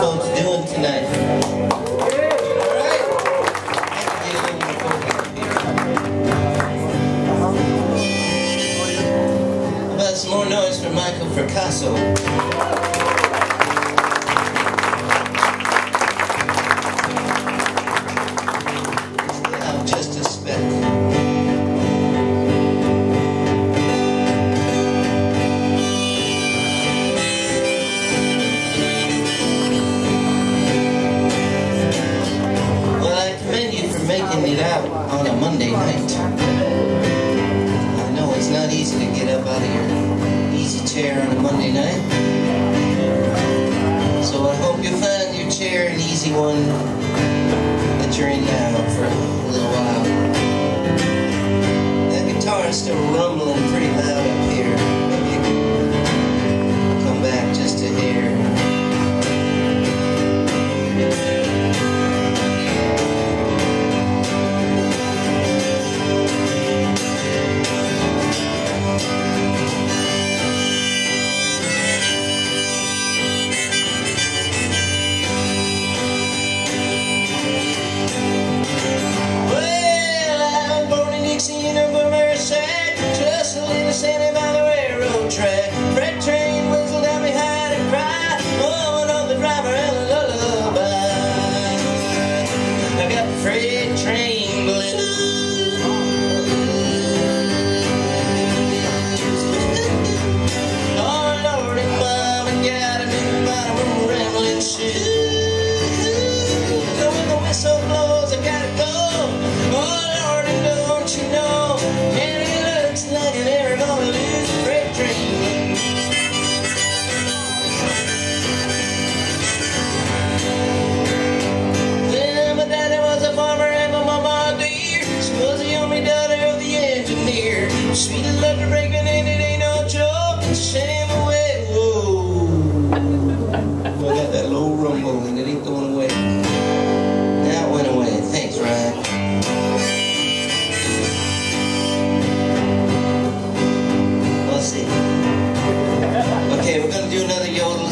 folks doing tonight. Some more noise for Michael Fracasso. it out on a Monday night. I know it's not easy to get up out of your easy chair on a Monday night. So I hope you find your chair an easy one that you're in now for a little while. That guitar is still rumbling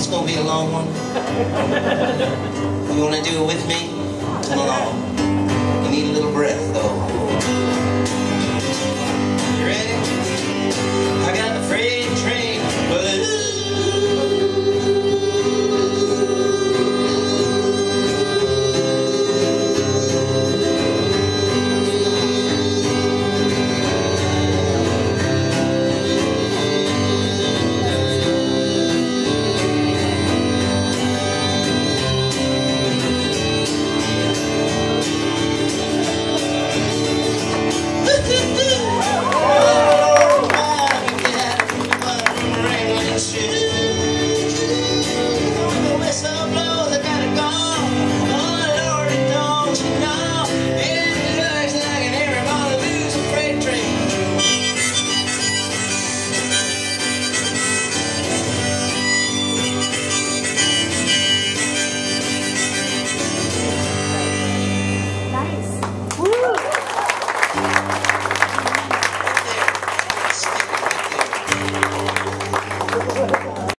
It's going to be a long one. You want to do it with me?